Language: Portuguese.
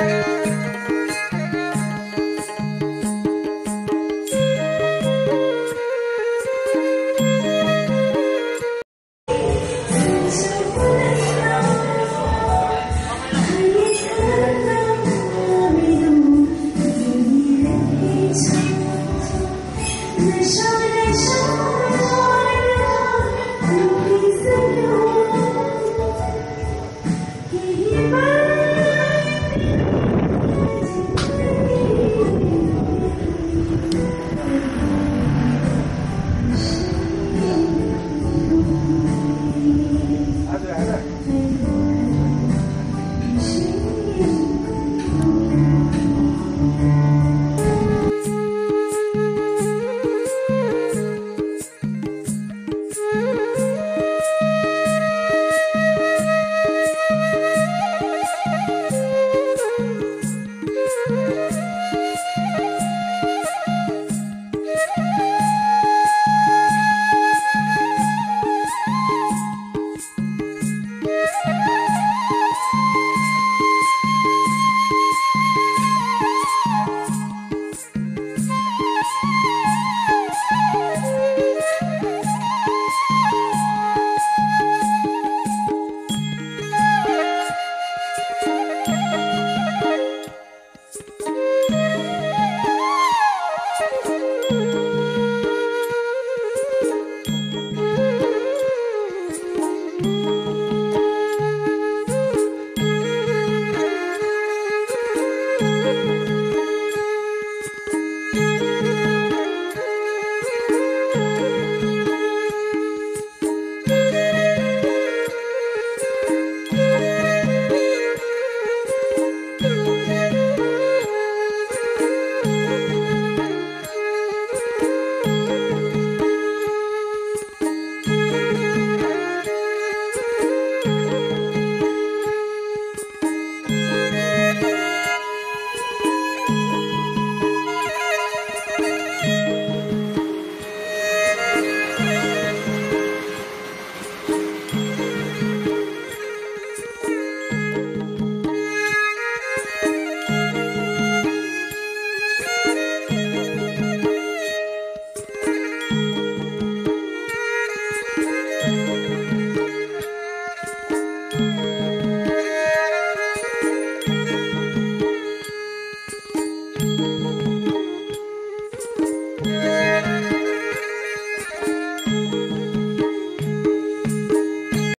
Música